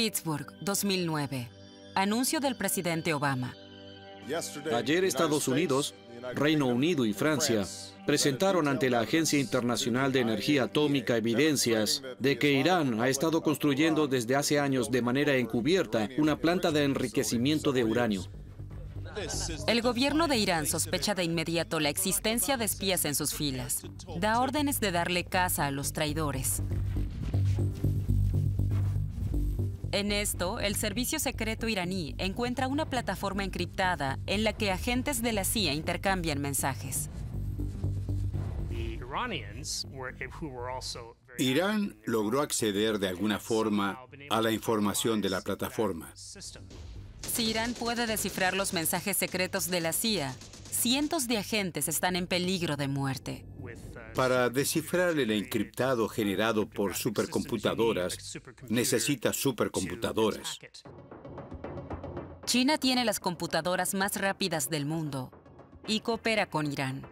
Pittsburgh, 2009. Anuncio del presidente Obama. Ayer Estados Unidos, Reino Unido y Francia presentaron ante la Agencia Internacional de Energía Atómica evidencias de que Irán ha estado construyendo desde hace años de manera encubierta una planta de enriquecimiento de uranio. El gobierno de Irán sospecha de inmediato la existencia de espías en sus filas. Da órdenes de darle caza a los traidores. En esto, el servicio secreto iraní encuentra una plataforma encriptada en la que agentes de la CIA intercambian mensajes. Irán logró acceder de alguna forma a la información de la plataforma. Si Irán puede descifrar los mensajes secretos de la CIA, cientos de agentes están en peligro de muerte. Para descifrar el encriptado generado por supercomputadoras, necesita supercomputadoras. China tiene las computadoras más rápidas del mundo y coopera con Irán.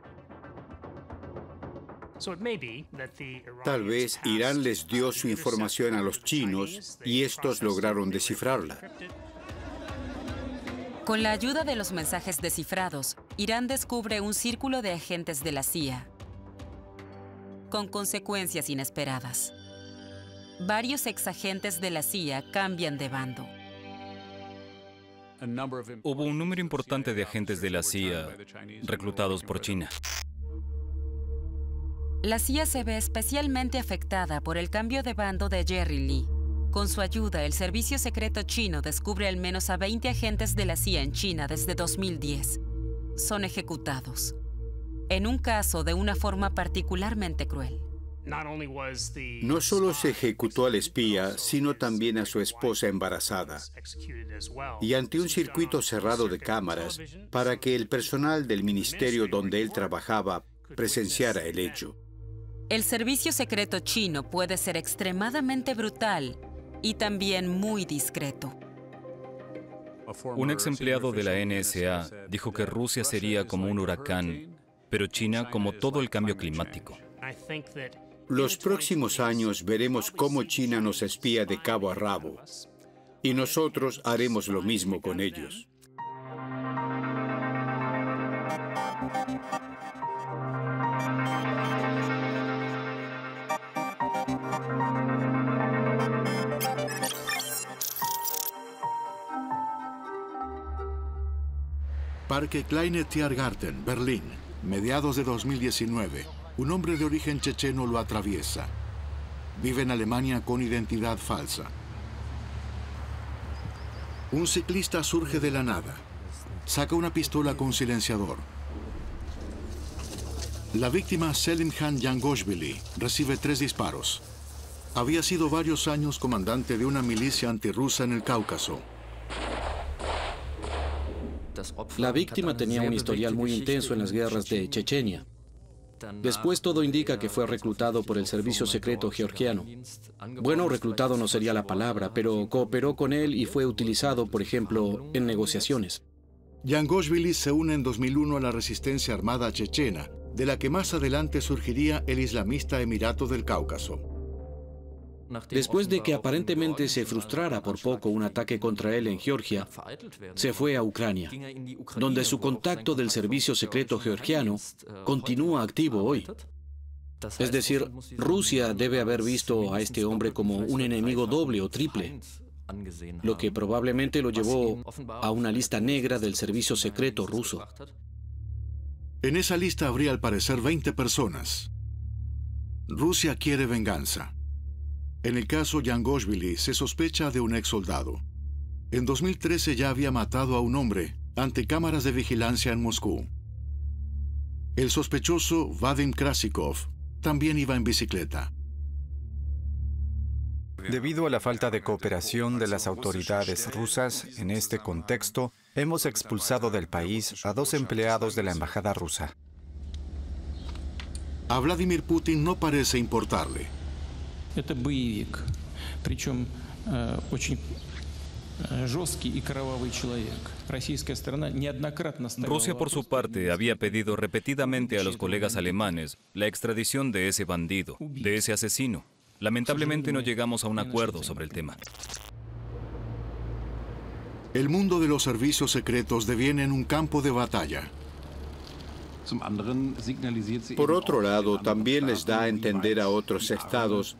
Tal vez Irán les dio su información a los chinos y estos lograron descifrarla. Con la ayuda de los mensajes descifrados, Irán descubre un círculo de agentes de la CIA con consecuencias inesperadas. Varios exagentes de la CIA cambian de bando. Hubo un número importante de agentes de la CIA reclutados por China. La CIA se ve especialmente afectada por el cambio de bando de Jerry Lee. Con su ayuda, el servicio secreto chino descubre al menos a 20 agentes de la CIA en China desde 2010. Son ejecutados en un caso de una forma particularmente cruel. No solo se ejecutó al espía, sino también a su esposa embarazada. Y ante un circuito cerrado de cámaras para que el personal del ministerio donde él trabajaba presenciara el hecho. El servicio secreto chino puede ser extremadamente brutal y también muy discreto. Un ex empleado de la NSA dijo que Rusia sería como un huracán pero China como todo el cambio climático. Los próximos años veremos cómo China nos espía de cabo a rabo y nosotros haremos lo mismo con ellos. Parque Kleine Tiergarten, Berlín, mediados de 2019, un hombre de origen checheno lo atraviesa. Vive en Alemania con identidad falsa. Un ciclista surge de la nada. Saca una pistola con silenciador. La víctima Selimhan Yangoshvili recibe tres disparos. Había sido varios años comandante de una milicia antirrusa en el Cáucaso. La víctima tenía un historial muy intenso en las guerras de Chechenia. Después todo indica que fue reclutado por el servicio secreto georgiano. Bueno, reclutado no sería la palabra, pero cooperó con él y fue utilizado, por ejemplo, en negociaciones. Yangoshvili se une en 2001 a la resistencia armada chechena, de la que más adelante surgiría el islamista Emirato del Cáucaso. Después de que aparentemente se frustrara por poco un ataque contra él en Georgia, se fue a Ucrania, donde su contacto del servicio secreto georgiano continúa activo hoy. Es decir, Rusia debe haber visto a este hombre como un enemigo doble o triple, lo que probablemente lo llevó a una lista negra del servicio secreto ruso. En esa lista habría al parecer 20 personas. Rusia quiere venganza. En el caso Yangoshvili se sospecha de un ex soldado. En 2013 ya había matado a un hombre ante cámaras de vigilancia en Moscú. El sospechoso Vadim Krasikov también iba en bicicleta. Debido a la falta de cooperación de las autoridades rusas en este contexto, hemos expulsado del país a dos empleados de la embajada rusa. A Vladimir Putin no parece importarle. Это боевик, причем э, очень жесткий и кровавый человек. Российская сторона неоднократно Rusia, por su parte, había pedido repetidamente a los colegas alemanes la extradición de ese bandido, de ese asesino. Lamentablemente no llegamos a un acuerdo sobre el tema. El mundo de los servicios secretos deviene en un campo de batalla. Por otro lado, también les da a entender a otros estados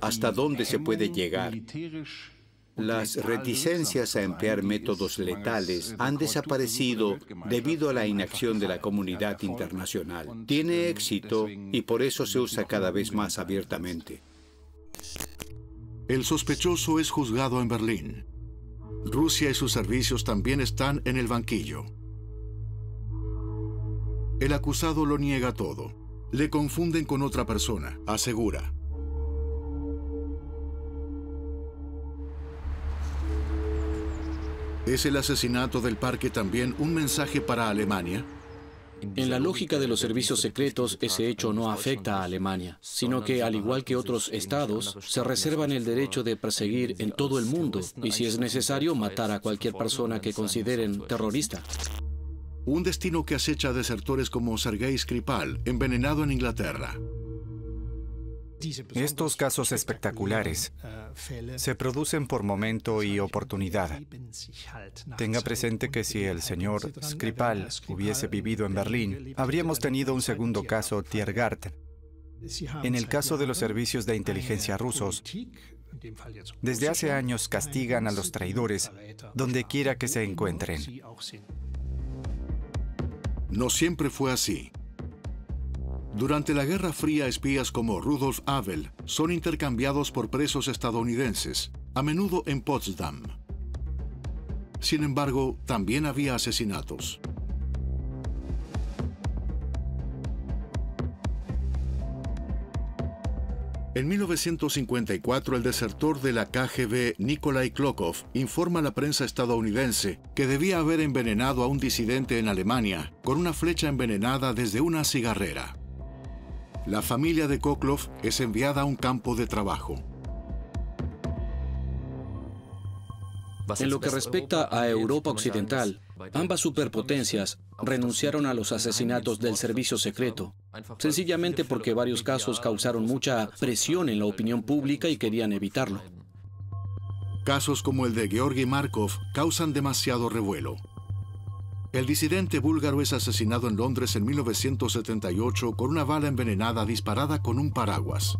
hasta dónde se puede llegar. Las reticencias a emplear métodos letales han desaparecido debido a la inacción de la comunidad internacional. Tiene éxito y por eso se usa cada vez más abiertamente. El sospechoso es juzgado en Berlín. Rusia y sus servicios también están en el banquillo. El acusado lo niega todo. Le confunden con otra persona, asegura. ¿Es el asesinato del parque también un mensaje para Alemania? En la lógica de los servicios secretos, ese hecho no afecta a Alemania, sino que, al igual que otros estados, se reservan el derecho de perseguir en todo el mundo y, si es necesario, matar a cualquier persona que consideren terrorista un destino que acecha a desertores como Sergei Skripal, envenenado en Inglaterra. Estos casos espectaculares se producen por momento y oportunidad. Tenga presente que si el señor Skripal hubiese vivido en Berlín, habríamos tenido un segundo caso Tiergarten. En el caso de los servicios de inteligencia rusos, desde hace años castigan a los traidores donde quiera que se encuentren. No siempre fue así. Durante la Guerra Fría, espías como Rudolf Abel son intercambiados por presos estadounidenses, a menudo en Potsdam. Sin embargo, también había asesinatos. En 1954, el desertor de la KGB, Nikolai Klokov, informa a la prensa estadounidense que debía haber envenenado a un disidente en Alemania con una flecha envenenada desde una cigarrera. La familia de Koklov es enviada a un campo de trabajo. En lo que respecta a Europa Occidental, ambas superpotencias renunciaron a los asesinatos del servicio secreto, sencillamente porque varios casos causaron mucha presión en la opinión pública y querían evitarlo. Casos como el de Georgi Markov causan demasiado revuelo. El disidente búlgaro es asesinado en Londres en 1978 con una bala envenenada disparada con un paraguas.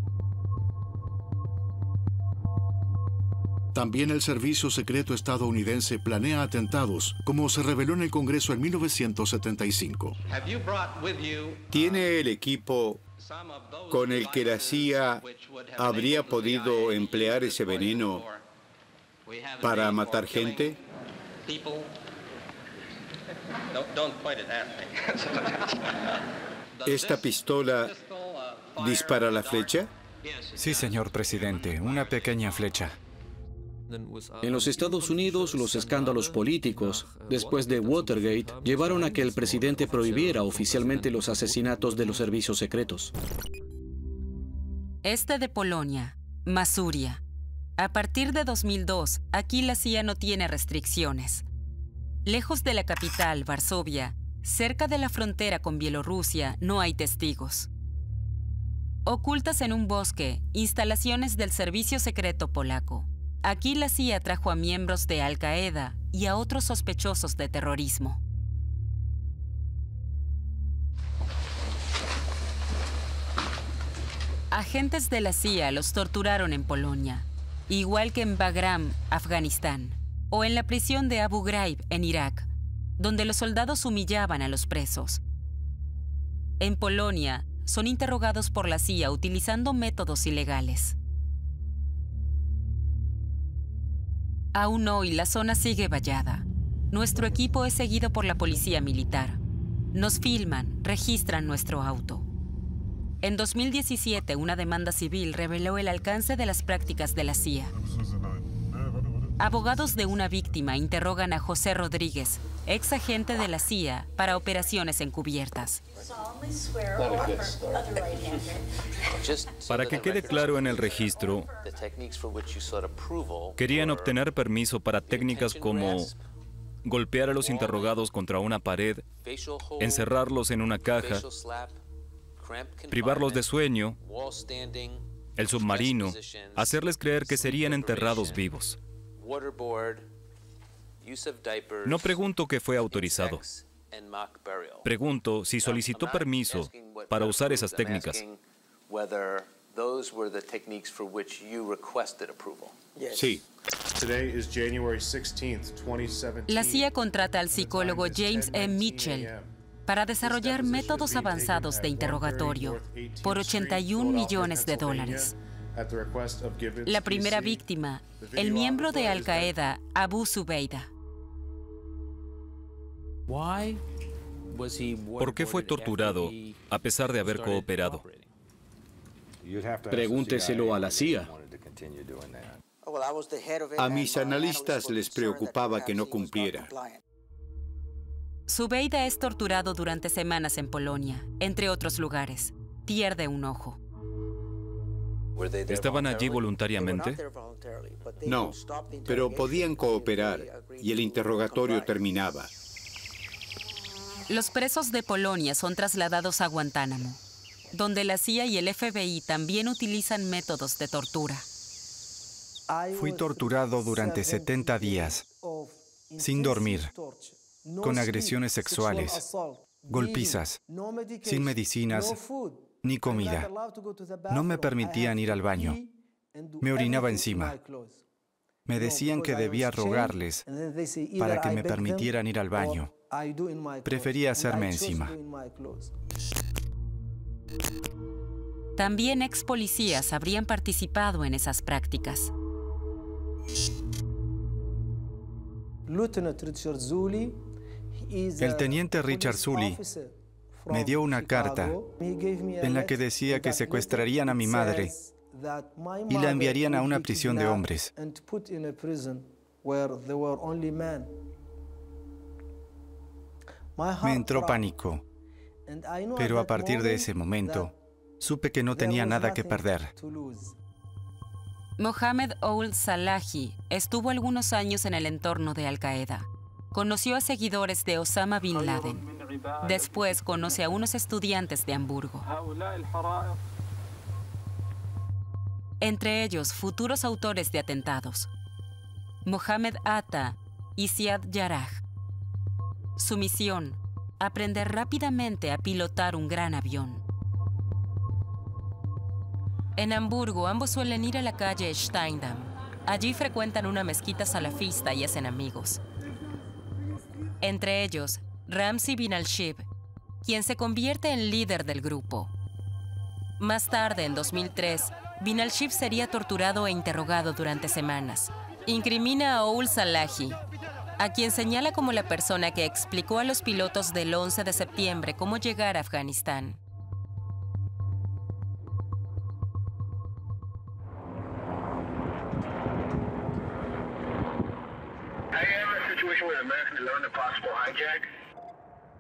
También el Servicio Secreto estadounidense planea atentados, como se reveló en el Congreso en 1975. ¿Tiene el equipo con el que la CIA habría podido emplear ese veneno para matar gente? ¿Esta pistola dispara la flecha? Sí, señor presidente, una pequeña flecha. En los Estados Unidos, los escándalos políticos, después de Watergate, llevaron a que el presidente prohibiera oficialmente los asesinatos de los servicios secretos. Este de Polonia, Masuria. A partir de 2002, aquí la CIA no tiene restricciones. Lejos de la capital, Varsovia, cerca de la frontera con Bielorrusia, no hay testigos. Ocultas en un bosque, instalaciones del Servicio Secreto Polaco. Aquí la CIA trajo a miembros de Al Qaeda y a otros sospechosos de terrorismo. Agentes de la CIA los torturaron en Polonia, igual que en Bagram, Afganistán, o en la prisión de Abu Ghraib, en Irak, donde los soldados humillaban a los presos. En Polonia, son interrogados por la CIA utilizando métodos ilegales. Aún hoy la zona sigue vallada. Nuestro equipo es seguido por la policía militar. Nos filman, registran nuestro auto. En 2017, una demanda civil reveló el alcance de las prácticas de la CIA. Abogados de una víctima interrogan a José Rodríguez, ex agente de la CIA, para operaciones encubiertas. Para que quede claro en el registro, querían obtener permiso para técnicas como golpear a los interrogados contra una pared, encerrarlos en una caja, privarlos de sueño, el submarino, hacerles creer que serían enterrados vivos. No pregunto que fue autorizado. Pregunto si solicitó permiso para usar esas técnicas. Sí. La CIA contrata al psicólogo James M. Mitchell para desarrollar métodos avanzados de interrogatorio por 81 millones de dólares. La primera víctima, el miembro de Al Qaeda, Abu Zubaydah. ¿Por qué fue torturado a pesar de haber cooperado? Pregúnteselo a la CIA. A mis analistas les preocupaba que no cumpliera. Zubeida es torturado durante semanas en Polonia, entre otros lugares. Pierde un ojo. ¿Estaban allí voluntariamente? No, pero podían cooperar y el interrogatorio terminaba. Los presos de Polonia son trasladados a Guantánamo, donde la CIA y el FBI también utilizan métodos de tortura. Fui torturado durante 70 días, sin dormir, con agresiones sexuales, golpizas, sin medicinas ni comida. No me permitían ir al baño. Me orinaba encima. Me decían que debía rogarles para que me permitieran ir al baño. Prefería hacerme encima. También ex policías habrían participado en esas prácticas. El teniente Richard Zully me dio una carta en la que decía que secuestrarían a mi madre y la enviarían a una prisión de hombres. Me entró pánico, pero a partir de ese momento supe que no tenía nada que perder. Mohamed Ould Salahi estuvo algunos años en el entorno de Al Qaeda. Conoció a seguidores de Osama Bin Laden. Después conoce a unos estudiantes de Hamburgo. Entre ellos, futuros autores de atentados. Mohamed Atta y Siad Yaraj. Su misión, aprender rápidamente a pilotar un gran avión. En Hamburgo, ambos suelen ir a la calle Steindamm. Allí frecuentan una mezquita salafista y hacen amigos. Entre ellos, Ramzi bin quien se convierte en líder del grupo. Más tarde, en 2003, bin sería torturado e interrogado durante semanas. Incrimina a Oul Salahi, a quien señala como la persona que explicó a los pilotos del 11 de septiembre cómo llegar a Afganistán.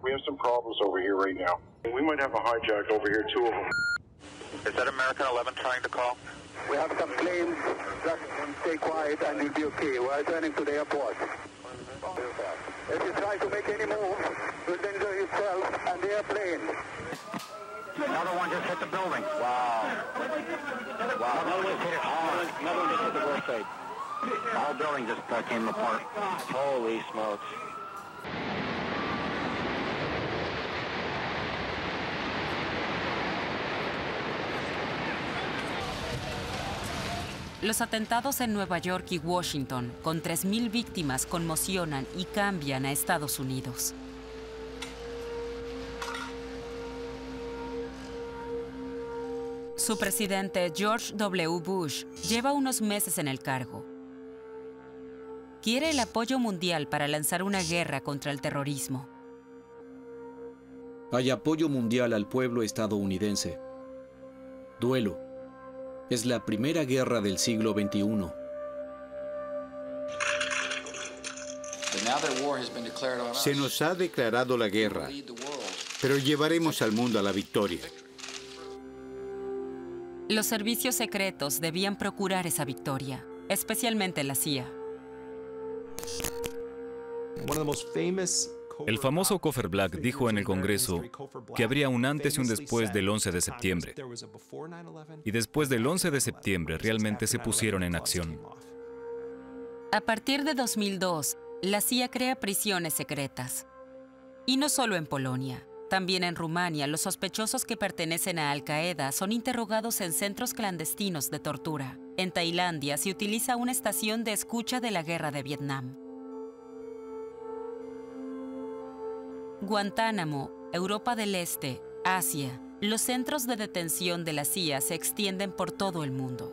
We have some problems over here right now. We might have a hijack over here, two of them. Is that American 11 trying to call? We have some planes. Just stay quiet and you'll be okay. We're turning to the airport. If you try to make any move, you'll danger yourself and the airplane. Another one just hit the building. Wow. Wow. Another one hit it hard. Another one just hit the west side. The whole building just uh, came apart. Holy smokes. Los atentados en Nueva York y Washington, con 3.000 víctimas, conmocionan y cambian a Estados Unidos. Su presidente George W. Bush lleva unos meses en el cargo. Quiere el apoyo mundial para lanzar una guerra contra el terrorismo. Hay apoyo mundial al pueblo estadounidense. Duelo. Es la primera guerra del siglo XXI. Se nos ha declarado la guerra, pero llevaremos al mundo a la victoria. Los servicios secretos debían procurar esa victoria, especialmente la CIA. El famoso Coffer Black dijo en el Congreso que habría un antes y un después del 11 de septiembre. Y después del 11 de septiembre realmente se pusieron en acción. A partir de 2002, la CIA crea prisiones secretas. Y no solo en Polonia. También en Rumania, los sospechosos que pertenecen a Al-Qaeda son interrogados en centros clandestinos de tortura. En Tailandia se utiliza una estación de escucha de la guerra de Vietnam. Guantánamo, Europa del Este, Asia. Los centros de detención de la CIA se extienden por todo el mundo.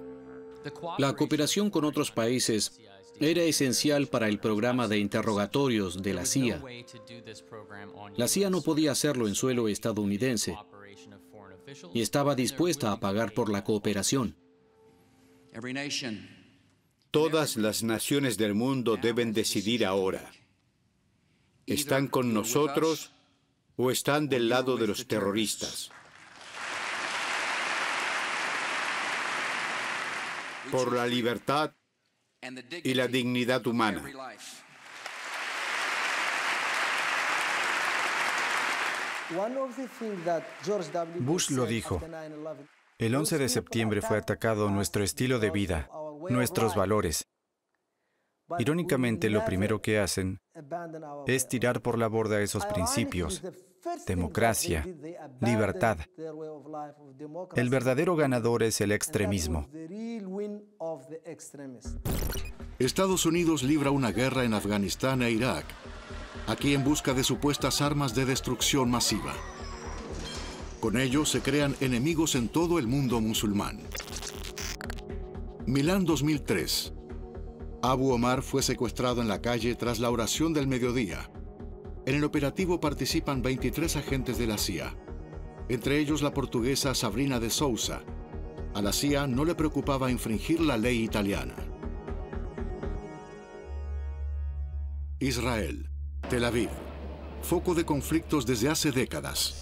La cooperación con otros países era esencial para el programa de interrogatorios de la CIA. La CIA no podía hacerlo en suelo estadounidense y estaba dispuesta a pagar por la cooperación. Todas las naciones del mundo deben decidir ahora. ¿Están con nosotros o están del lado de los terroristas? Por la libertad y la dignidad humana. Bush lo dijo. El 11 de septiembre fue atacado nuestro estilo de vida, nuestros valores. Irónicamente, lo primero que hacen es tirar por la borda esos principios, democracia, libertad. El verdadero ganador es el extremismo. Estados Unidos libra una guerra en Afganistán e Irak, aquí en busca de supuestas armas de destrucción masiva. Con ello se crean enemigos en todo el mundo musulmán. Milán 2003. Abu Omar fue secuestrado en la calle tras la oración del mediodía. En el operativo participan 23 agentes de la CIA, entre ellos la portuguesa Sabrina de Sousa. A la CIA no le preocupaba infringir la ley italiana. Israel, Tel Aviv, foco de conflictos desde hace décadas.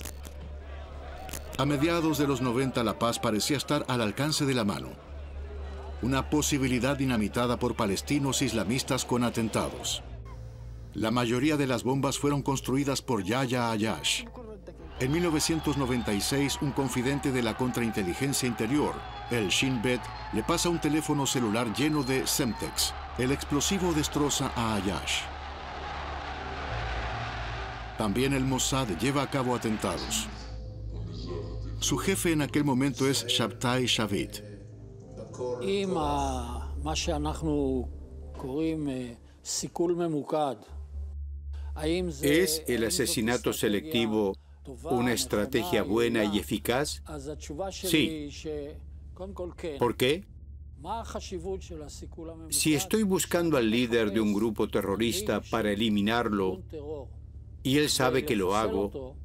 A mediados de los 90 la paz parecía estar al alcance de la mano. Una posibilidad dinamitada por palestinos islamistas con atentados. La mayoría de las bombas fueron construidas por Yahya Ayash. En 1996, un confidente de la contrainteligencia interior, el Shin Bet, le pasa un teléfono celular lleno de Semtex. El explosivo destroza a Ayash. También el Mossad lleva a cabo atentados. Su jefe en aquel momento es Shabtai Shavit. ¿Es el asesinato selectivo una estrategia buena y eficaz? Sí. ¿Por qué? Si estoy buscando al líder de un grupo terrorista para eliminarlo y él sabe que lo hago,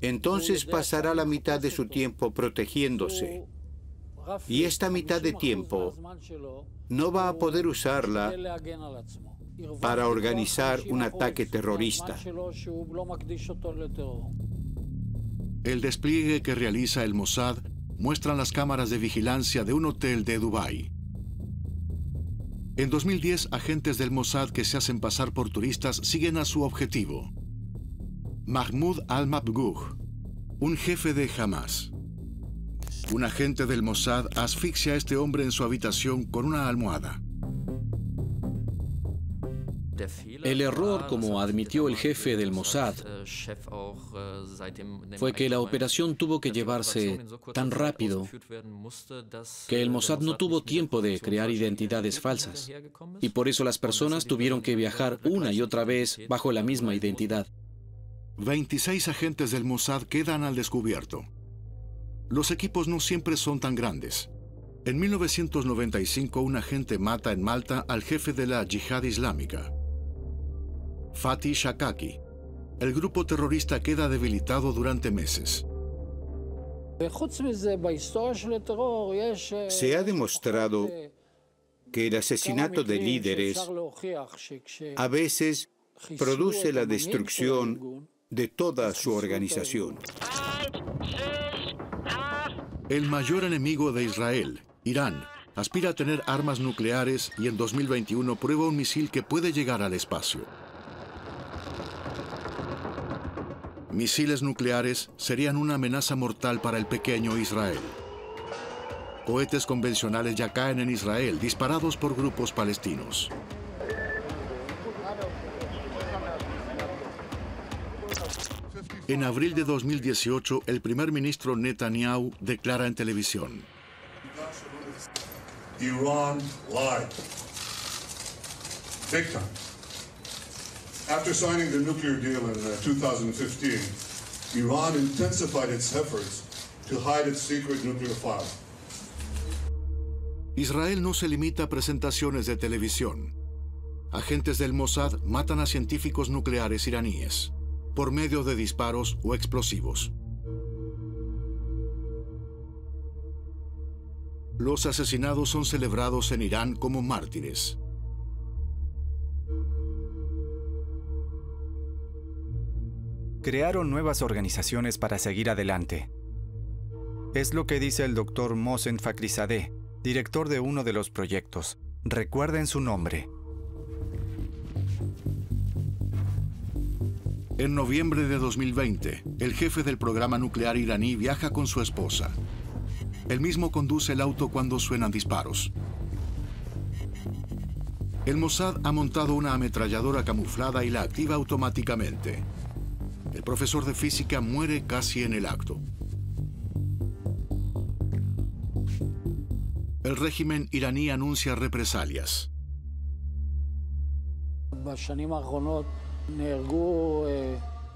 entonces pasará la mitad de su tiempo protegiéndose. Y esta mitad de tiempo no va a poder usarla para organizar un ataque terrorista. El despliegue que realiza el Mossad muestra las cámaras de vigilancia de un hotel de Dubái. En 2010, agentes del Mossad que se hacen pasar por turistas siguen a su objetivo. Mahmoud al-Mabgouh, un jefe de Hamas. Un agente del Mossad asfixia a este hombre en su habitación con una almohada. El error, como admitió el jefe del Mossad, fue que la operación tuvo que llevarse tan rápido que el Mossad no tuvo tiempo de crear identidades falsas. Y por eso las personas tuvieron que viajar una y otra vez bajo la misma identidad. 26 agentes del Mossad quedan al descubierto. Los equipos no siempre son tan grandes. En 1995 un agente mata en Malta al jefe de la yihad islámica. Fatih Shakaki. El grupo terrorista queda debilitado durante meses. Se ha demostrado que el asesinato de líderes a veces produce la destrucción de toda su organización. El mayor enemigo de Israel, Irán, aspira a tener armas nucleares y en 2021 prueba un misil que puede llegar al espacio. Misiles nucleares serían una amenaza mortal para el pequeño Israel. Cohetes convencionales ya caen en Israel, disparados por grupos palestinos. En abril de 2018, el primer ministro Netanyahu declara en televisión. Iran lied. Big time. After signing the nuclear deal in 2015, uh, Iran intensified its efforts to hide its secret nuclear file. Israel no se limita a presentaciones de televisión. Agentes del Mossad matan a científicos nucleares iraníes por medio de disparos o explosivos. Los asesinados son celebrados en Irán como mártires. Crearon nuevas organizaciones para seguir adelante. Es lo que dice el doctor Mohsen Fakhrizadeh, director de uno de los proyectos. Recuerden su nombre. En noviembre de 2020, el jefe del programa nuclear iraní viaja con su esposa. Él mismo conduce el auto cuando suenan disparos. El Mossad ha montado una ametralladora camuflada y la activa automáticamente. El profesor de física muere casi en el acto. El régimen iraní anuncia represalias.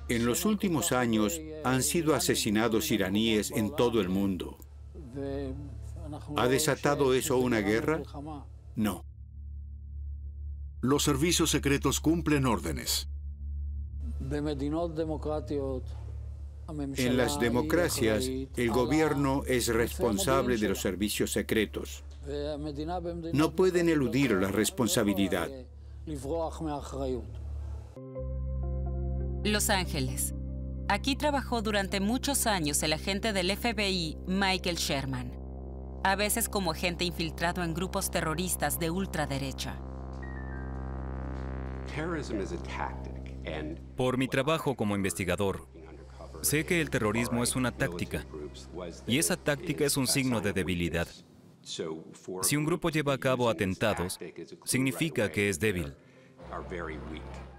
En los últimos años han sido asesinados iraníes en todo el mundo. ¿Ha desatado eso una guerra? No. Los servicios secretos cumplen órdenes. En las democracias, el gobierno es responsable de los servicios secretos. No pueden eludir la responsabilidad. Los Ángeles. Aquí trabajó durante muchos años el agente del FBI Michael Sherman, a veces como agente infiltrado en grupos terroristas de ultraderecha. Por mi trabajo como investigador, sé que el terrorismo es una táctica, y esa táctica es un signo de debilidad. Si un grupo lleva a cabo atentados, significa que es débil.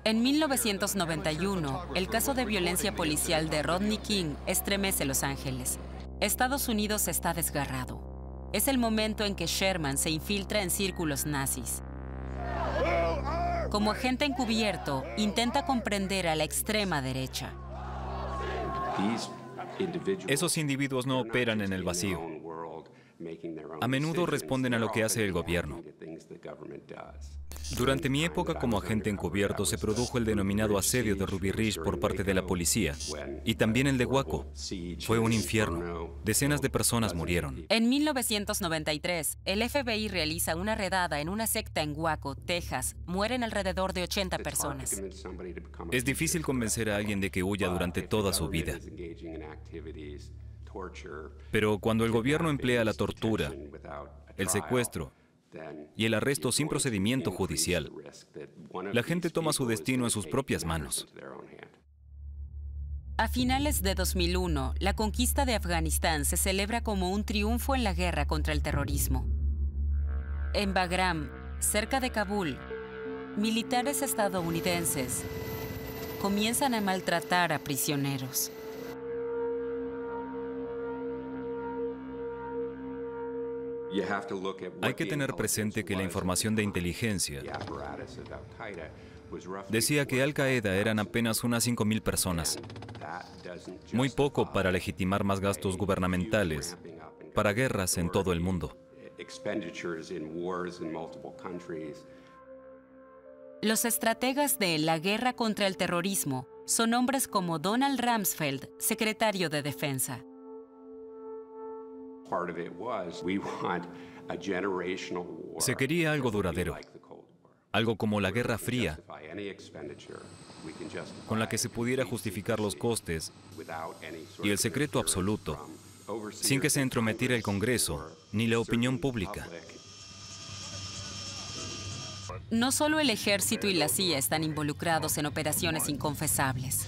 En 1991, el caso de violencia policial de Rodney King estremece Los Ángeles. Estados Unidos está desgarrado. Es el momento en que Sherman se infiltra en círculos nazis. Como agente encubierto, intenta comprender a la extrema derecha. Esos individuos no operan en el vacío. A menudo responden a lo que hace el gobierno. Durante mi época como agente encubierto se produjo el denominado asedio de Ruby Ridge por parte de la policía y también el de Waco. Fue un infierno. Decenas de personas murieron. En 1993, el FBI realiza una redada en una secta en Waco, Texas. Mueren alrededor de 80 personas. Es difícil convencer a alguien de que huya durante toda su vida. Pero cuando el gobierno emplea la tortura, el secuestro y el arresto sin procedimiento judicial, la gente toma su destino en sus propias manos. A finales de 2001, la conquista de Afganistán se celebra como un triunfo en la guerra contra el terrorismo. En Bagram, cerca de Kabul, militares estadounidenses comienzan a maltratar a prisioneros. Hay que tener presente que la información de inteligencia decía que Al Qaeda eran apenas unas 5.000 personas. Muy poco para legitimar más gastos gubernamentales para guerras en todo el mundo. Los estrategas de la guerra contra el terrorismo son hombres como Donald Rumsfeld, secretario de Defensa. Se quería algo duradero, algo como la Guerra Fría, con la que se pudiera justificar los costes y el secreto absoluto, sin que se entrometiera el Congreso ni la opinión pública. No solo el ejército y la CIA están involucrados en operaciones inconfesables.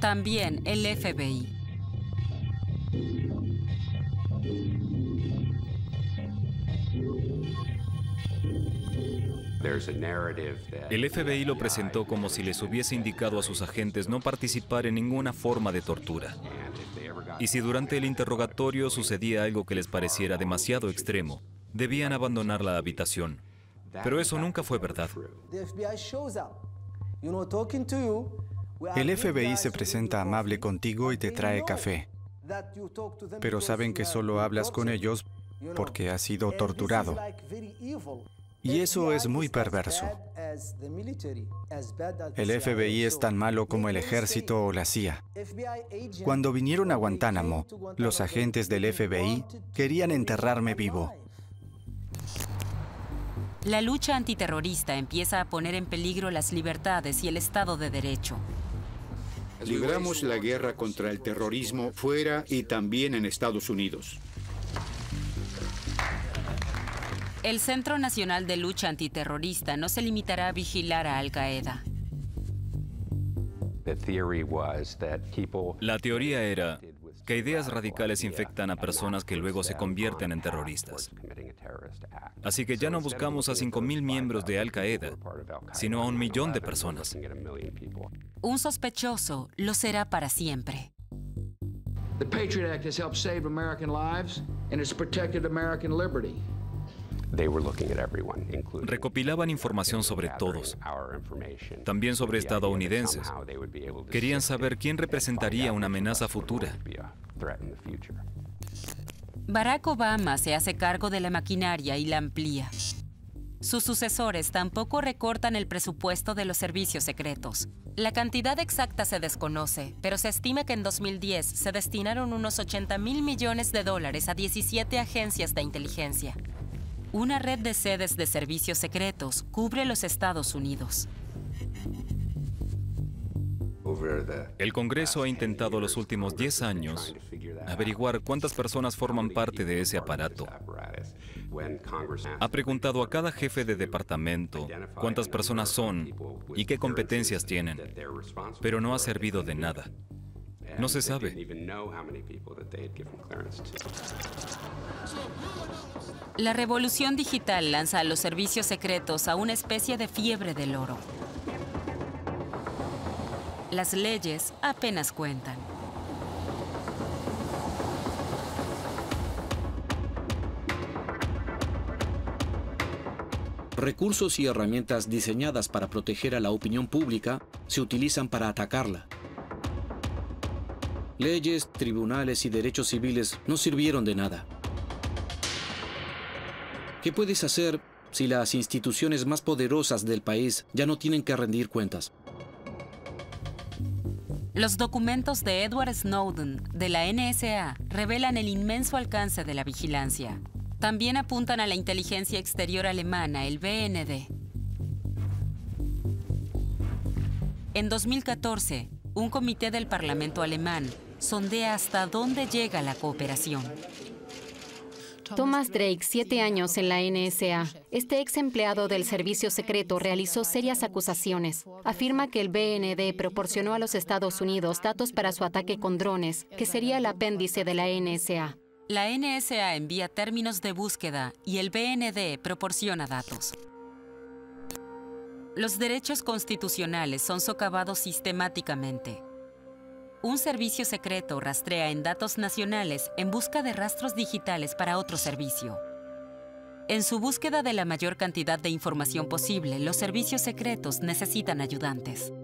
También el FBI. El FBI lo presentó como si les hubiese indicado a sus agentes no participar en ninguna forma de tortura. Y si durante el interrogatorio sucedía algo que les pareciera demasiado extremo, debían abandonar la habitación. Pero eso nunca fue verdad. El FBI se presenta amable contigo y te trae café. Pero saben que solo hablas con ellos porque has sido torturado. Y eso es muy perverso. El FBI es tan malo como el ejército o la CIA. Cuando vinieron a Guantánamo, los agentes del FBI querían enterrarme vivo. La lucha antiterrorista empieza a poner en peligro las libertades y el Estado de Derecho. Libramos la guerra contra el terrorismo fuera y también en Estados Unidos. El Centro Nacional de Lucha Antiterrorista no se limitará a vigilar a Al Qaeda. La teoría era que ideas radicales infectan a personas que luego se convierten en terroristas. Así que ya no buscamos a 5.000 miembros de Al Qaeda, sino a un millón de personas. Un sospechoso lo será para siempre. The Patriot Act has helped save American lives and it's protected American liberty. Recopilaban información sobre todos, también sobre estadounidenses. Querían saber quién representaría una amenaza futura. Barack Obama se hace cargo de la maquinaria y la amplía. Sus sucesores tampoco recortan el presupuesto de los servicios secretos. La cantidad exacta se desconoce, pero se estima que en 2010 se destinaron unos 80 mil millones de dólares a 17 agencias de inteligencia. Una red de sedes de servicios secretos cubre los Estados Unidos. El Congreso ha intentado los últimos 10 años averiguar cuántas personas forman parte de ese aparato. Ha preguntado a cada jefe de departamento cuántas personas son y qué competencias tienen, pero no ha servido de nada. No se sabe. La revolución digital lanza a los servicios secretos a una especie de fiebre del oro. Las leyes apenas cuentan. Recursos y herramientas diseñadas para proteger a la opinión pública se utilizan para atacarla. Leyes, tribunales y derechos civiles no sirvieron de nada. ¿Qué puedes hacer si las instituciones más poderosas del país ya no tienen que rendir cuentas? Los documentos de Edward Snowden de la NSA revelan el inmenso alcance de la vigilancia. También apuntan a la inteligencia exterior alemana, el BND. En 2014, un comité del Parlamento alemán sondea hasta dónde llega la cooperación. Thomas Drake, siete años en la NSA. Este ex empleado del servicio secreto realizó serias acusaciones. Afirma que el BND proporcionó a los Estados Unidos datos para su ataque con drones, que sería el apéndice de la NSA. La NSA envía términos de búsqueda y el BND proporciona datos. Los derechos constitucionales son socavados sistemáticamente. Un servicio secreto rastrea en datos nacionales en busca de rastros digitales para otro servicio. En su búsqueda de la mayor cantidad de información posible, los servicios secretos necesitan ayudantes.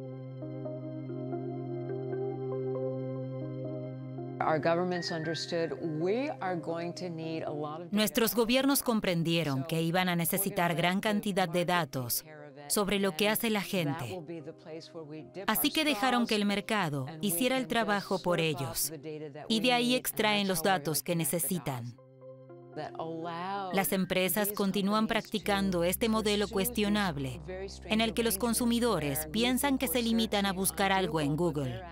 Nuestros gobiernos comprendieron que iban a necesitar gran cantidad de datos sobre lo que hace la gente. Así que dejaron que el mercado hiciera el trabajo por ellos y de ahí extraen los datos que necesitan. Las empresas continúan practicando este modelo cuestionable, en el que los consumidores piensan que se limitan a buscar algo en Google.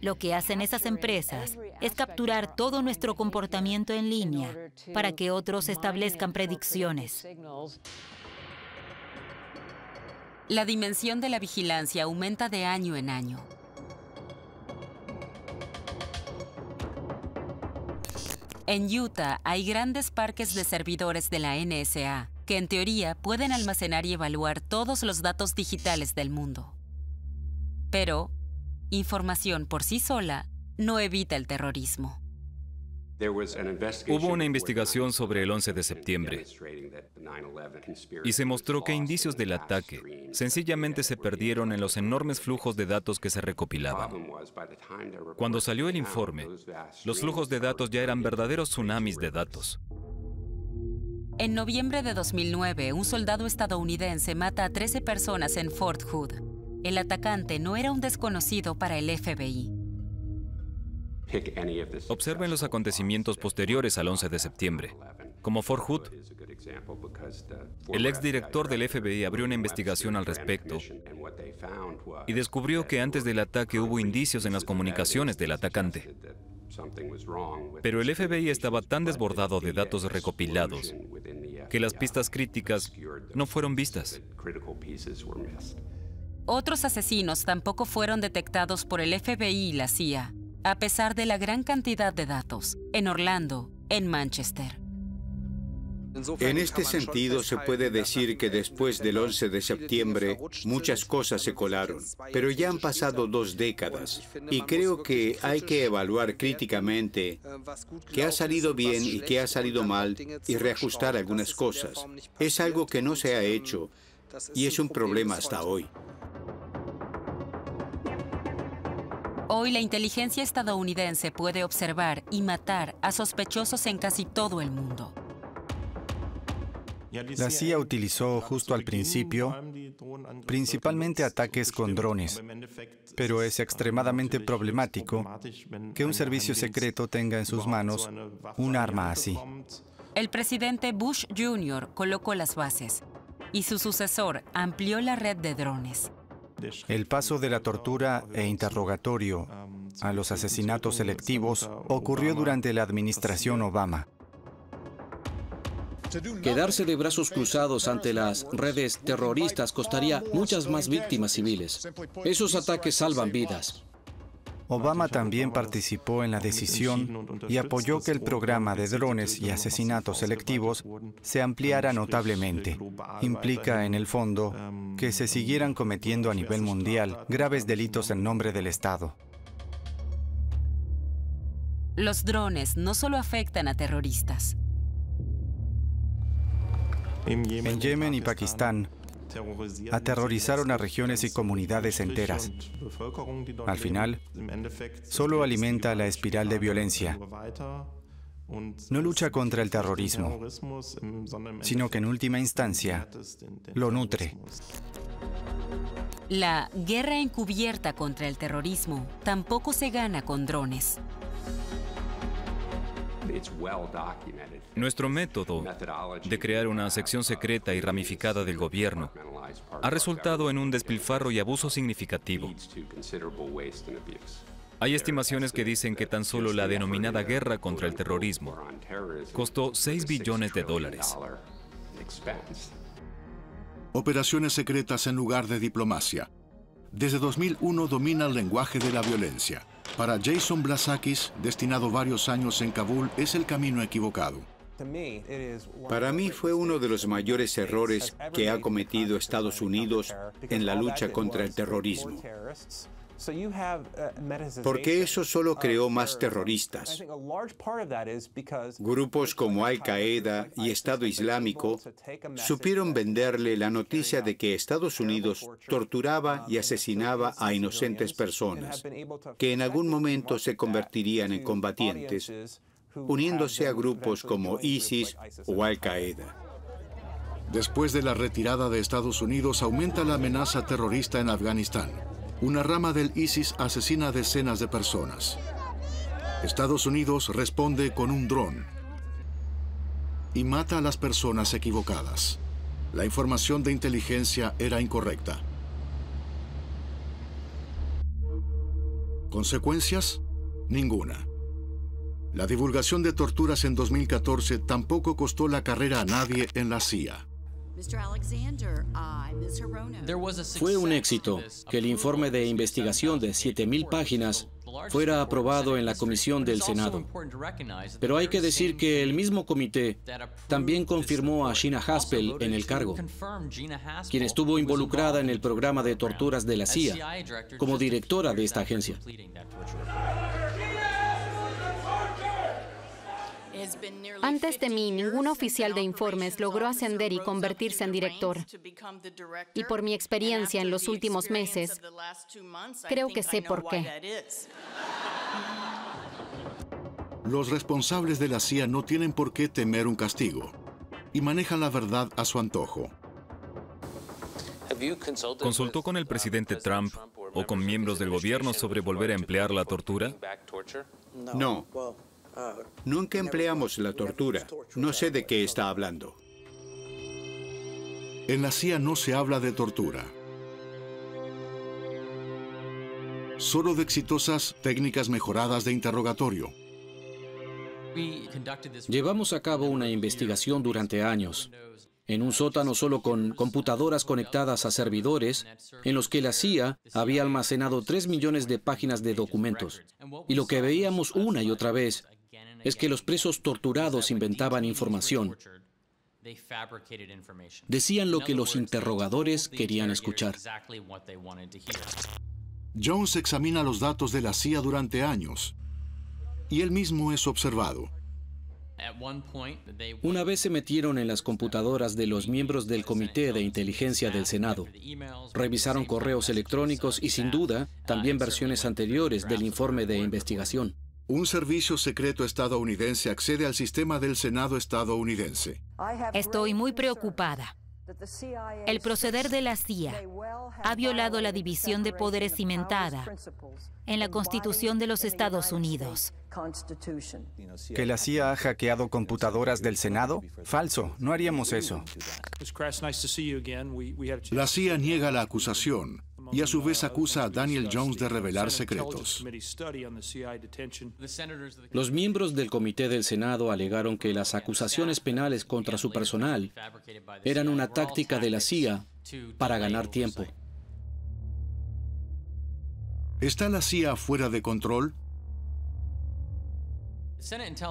Lo que hacen esas empresas es capturar todo nuestro comportamiento en línea para que otros establezcan predicciones. La dimensión de la vigilancia aumenta de año en año. En Utah hay grandes parques de servidores de la NSA que en teoría pueden almacenar y evaluar todos los datos digitales del mundo. Pero, información por sí sola no evita el terrorismo. Hubo una investigación sobre el 11 de septiembre y se mostró que indicios del ataque sencillamente se perdieron en los enormes flujos de datos que se recopilaban. Cuando salió el informe, los flujos de datos ya eran verdaderos tsunamis de datos. En noviembre de 2009, un soldado estadounidense mata a 13 personas en Fort Hood. El atacante no era un desconocido para el FBI. Observen los acontecimientos posteriores al 11 de septiembre. Como Fort Hood, el exdirector del FBI abrió una investigación al respecto y descubrió que antes del ataque hubo indicios en las comunicaciones del atacante. Pero el FBI estaba tan desbordado de datos recopilados que las pistas críticas no fueron vistas. Otros asesinos tampoco fueron detectados por el FBI y la CIA a pesar de la gran cantidad de datos, en Orlando, en Manchester. En este sentido, se puede decir que después del 11 de septiembre muchas cosas se colaron, pero ya han pasado dos décadas y creo que hay que evaluar críticamente qué ha salido bien y qué ha salido mal y reajustar algunas cosas. Es algo que no se ha hecho y es un problema hasta hoy. Hoy la inteligencia estadounidense puede observar y matar a sospechosos en casi todo el mundo. La CIA utilizó justo al principio principalmente ataques con drones, pero es extremadamente problemático que un servicio secreto tenga en sus manos un arma así. El presidente Bush Jr. colocó las bases y su sucesor amplió la red de drones. El paso de la tortura e interrogatorio a los asesinatos selectivos ocurrió durante la administración Obama. Quedarse de brazos cruzados ante las redes terroristas costaría muchas más víctimas civiles. Esos ataques salvan vidas. Obama también participó en la decisión y apoyó que el programa de drones y asesinatos selectivos se ampliara notablemente. Implica, en el fondo, que se siguieran cometiendo a nivel mundial graves delitos en nombre del Estado. Los drones no solo afectan a terroristas. En Yemen y Pakistán, aterrorizaron a regiones y comunidades enteras. Al final, solo alimenta la espiral de violencia. No lucha contra el terrorismo, sino que en última instancia lo nutre. La guerra encubierta contra el terrorismo tampoco se gana con drones. Nuestro método de crear una sección secreta y ramificada del gobierno ha resultado en un despilfarro y abuso significativo. Hay estimaciones que dicen que tan solo la denominada guerra contra el terrorismo costó 6 billones de dólares. Operaciones secretas en lugar de diplomacia. Desde 2001 domina el lenguaje de la violencia. Para Jason Blasakis, destinado varios años en Kabul, es el camino equivocado. Para mí fue uno de los mayores errores que ha cometido Estados Unidos en la lucha contra el terrorismo. Porque eso solo creó más terroristas. Grupos como Al-Qaeda y Estado Islámico supieron venderle la noticia de que Estados Unidos torturaba y asesinaba a inocentes personas, que en algún momento se convertirían en combatientes, uniéndose a grupos como ISIS o Al-Qaeda. Después de la retirada de Estados Unidos, aumenta la amenaza terrorista en Afganistán. Una rama del ISIS asesina a decenas de personas. Estados Unidos responde con un dron y mata a las personas equivocadas. La información de inteligencia era incorrecta. ¿Consecuencias? Ninguna. La divulgación de torturas en 2014 tampoco costó la carrera a nadie en la CIA. Fue un éxito que el informe de investigación de 7.000 páginas fuera aprobado en la comisión del Senado. Pero hay que decir que el mismo comité también confirmó a Gina Haspel en el cargo, quien estuvo involucrada en el programa de torturas de la CIA como directora de esta agencia. Antes de mí, ningún oficial de informes logró ascender y convertirse en director. Y por mi experiencia en los últimos meses, creo que sé por qué. Los responsables de la CIA no tienen por qué temer un castigo y manejan la verdad a su antojo. ¿Consultó con el presidente Trump o con miembros del gobierno sobre volver a emplear la tortura? No. Nunca empleamos la tortura. No sé de qué está hablando. En la CIA no se habla de tortura. Solo de exitosas técnicas mejoradas de interrogatorio. Llevamos a cabo una investigación durante años, en un sótano solo con computadoras conectadas a servidores, en los que la CIA había almacenado 3 millones de páginas de documentos. Y lo que veíamos una y otra vez es que los presos torturados inventaban información. Decían lo que los interrogadores querían escuchar. Jones examina los datos de la CIA durante años y él mismo es observado. Una vez se metieron en las computadoras de los miembros del Comité de Inteligencia del Senado. Revisaron correos electrónicos y sin duda también versiones anteriores del informe de investigación. Un servicio secreto estadounidense accede al sistema del Senado estadounidense. Estoy muy preocupada. El proceder de la CIA ha violado la división de poderes cimentada en la Constitución de los Estados Unidos. ¿Que la CIA ha hackeado computadoras del Senado? Falso, no haríamos eso. La CIA niega la acusación y a su vez acusa a Daniel Jones de revelar secretos. Los miembros del Comité del Senado alegaron que las acusaciones penales contra su personal eran una táctica de la CIA para ganar tiempo. ¿Está la CIA fuera de control?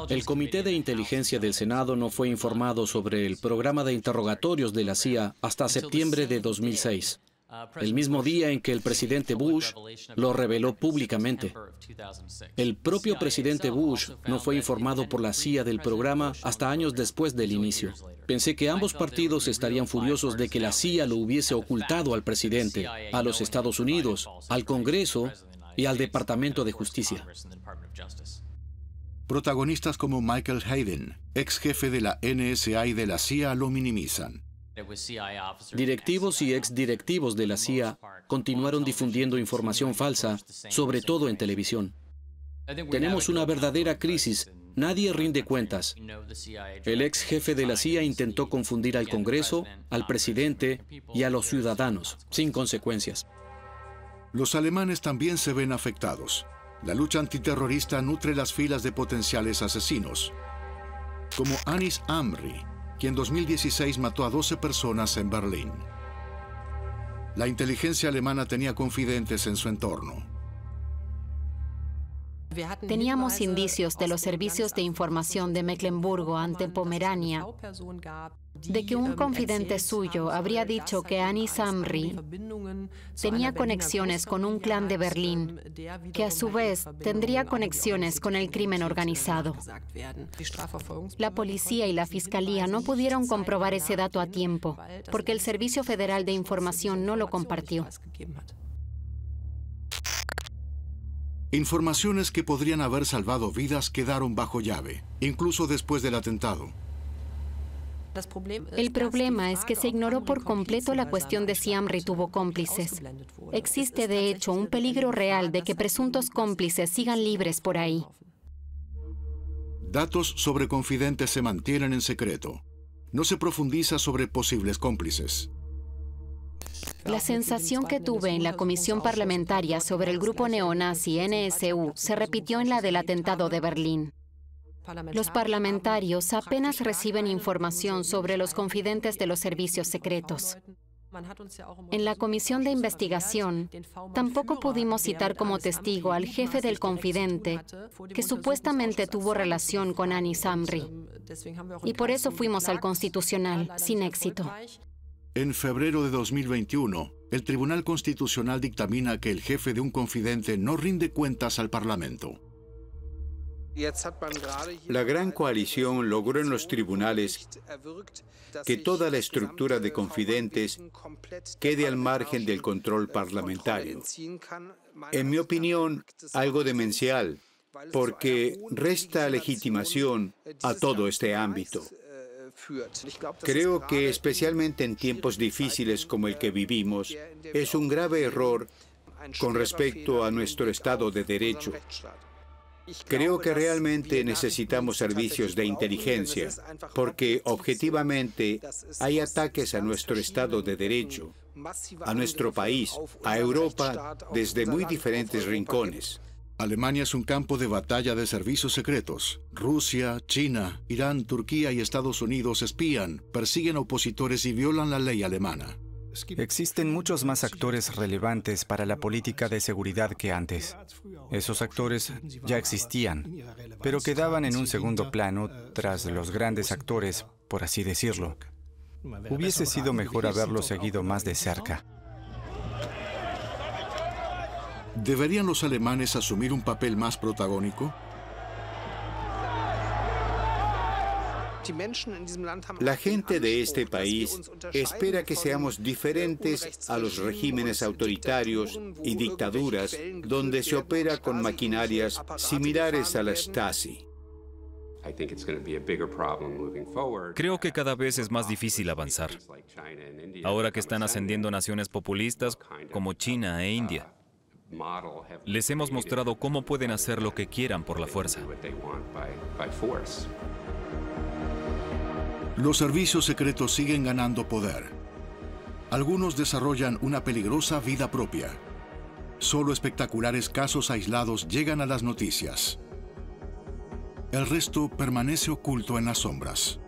El Comité de Inteligencia del Senado no fue informado sobre el programa de interrogatorios de la CIA hasta septiembre de 2006 el mismo día en que el presidente Bush lo reveló públicamente. El propio presidente Bush no fue informado por la CIA del programa hasta años después del inicio. Pensé que ambos partidos estarían furiosos de que la CIA lo hubiese ocultado al presidente, a los Estados Unidos, al Congreso y al Departamento de Justicia. Protagonistas como Michael Hayden, ex jefe de la NSA y de la CIA, lo minimizan. Directivos y exdirectivos de la CIA continuaron difundiendo información falsa, sobre todo en televisión. Tenemos una verdadera crisis. Nadie rinde cuentas. El ex jefe de la CIA intentó confundir al Congreso, al presidente y a los ciudadanos, sin consecuencias. Los alemanes también se ven afectados. La lucha antiterrorista nutre las filas de potenciales asesinos, como Anis Amri, quien en 2016 mató a 12 personas en Berlín. La inteligencia alemana tenía confidentes en su entorno. Teníamos indicios de los servicios de información de Mecklenburgo ante Pomerania de que un confidente suyo habría dicho que Annie Samri tenía conexiones con un clan de Berlín, que a su vez tendría conexiones con el crimen organizado. La policía y la fiscalía no pudieron comprobar ese dato a tiempo, porque el Servicio Federal de Información no lo compartió. Informaciones que podrían haber salvado vidas quedaron bajo llave, incluso después del atentado. El problema es que se ignoró por completo la cuestión de si Amri tuvo cómplices. Existe de hecho un peligro real de que presuntos cómplices sigan libres por ahí. Datos sobre confidentes se mantienen en secreto. No se profundiza sobre posibles cómplices. La sensación que tuve en la comisión parlamentaria sobre el grupo neonazi NSU se repitió en la del atentado de Berlín. Los parlamentarios apenas reciben información sobre los confidentes de los servicios secretos. En la comisión de investigación, tampoco pudimos citar como testigo al jefe del confidente, que supuestamente tuvo relación con Anis Amri. Y por eso fuimos al Constitucional, sin éxito. En febrero de 2021, el Tribunal Constitucional dictamina que el jefe de un confidente no rinde cuentas al Parlamento. La gran coalición logró en los tribunales que toda la estructura de confidentes quede al margen del control parlamentario. En mi opinión, algo demencial, porque resta legitimación a todo este ámbito. Creo que especialmente en tiempos difíciles como el que vivimos, es un grave error con respecto a nuestro Estado de Derecho. Creo que realmente necesitamos servicios de inteligencia, porque objetivamente hay ataques a nuestro Estado de Derecho, a nuestro país, a Europa, desde muy diferentes rincones. Alemania es un campo de batalla de servicios secretos. Rusia, China, Irán, Turquía y Estados Unidos espían, persiguen opositores y violan la ley alemana. Existen muchos más actores relevantes para la política de seguridad que antes. Esos actores ya existían, pero quedaban en un segundo plano tras los grandes actores, por así decirlo. Hubiese sido mejor haberlo seguido más de cerca. ¿Deberían los alemanes asumir un papel más protagónico? La gente de este país espera que seamos diferentes a los regímenes autoritarios y dictaduras donde se opera con maquinarias similares a la Stasi. Creo que cada vez es más difícil avanzar. Ahora que están ascendiendo naciones populistas como China e India, les hemos mostrado cómo pueden hacer lo que quieran por la fuerza. Los servicios secretos siguen ganando poder. Algunos desarrollan una peligrosa vida propia. Solo espectaculares casos aislados llegan a las noticias. El resto permanece oculto en las sombras.